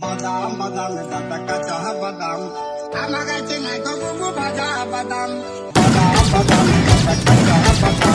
badam badam da da ka cha badam. Amaga chinai ko bu bu badam badam badam da da ka badam.